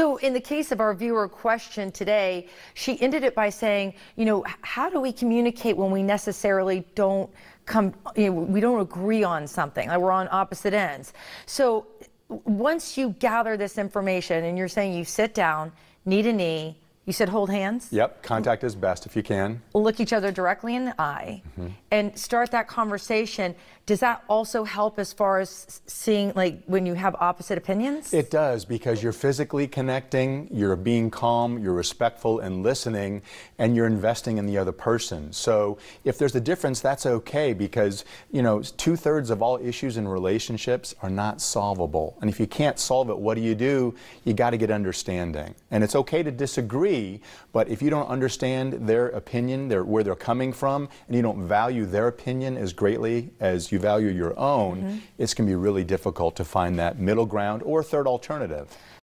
So, in the case of our viewer question today, she ended it by saying, you know, how do we communicate when we necessarily don't come, you know, we don't agree on something, like we're on opposite ends. So, once you gather this information and you're saying you sit down, knee to knee, you said hold hands? Yep, contact is best if you can. Look each other directly in the eye mm-hmm. and start that conversation. Does that also help as far as seeing, like, when you have opposite opinions? It does because you're physically connecting, you're being calm, you're respectful and listening, and you're investing in the other person. So if there's a difference, that's okay because, you know, two thirds of all issues in relationships are not solvable. And if you can't solve it, what do you do? You got to get understanding. And it's okay to disagree, but if you don't understand their opinion, their, where they're coming from, and you don't value their opinion as greatly as you value your own, mm -hmm. it's going to be really difficult to find that middle ground or third alternative.